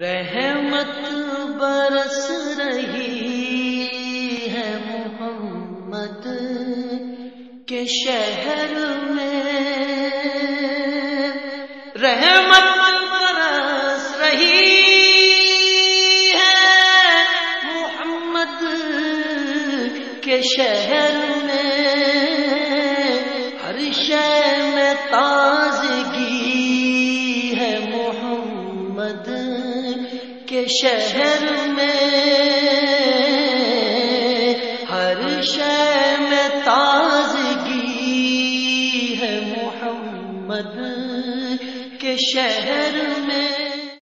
رحمت برس رہی ہے محمد کے شہر میں۔ رحمت برس رہی ہے محمد کے شہر میں۔ ہر شہر میں تازگی ہے محمد۔ کے شہر میں ہر شہر میں تازگی ہے محمد کے شہر میں۔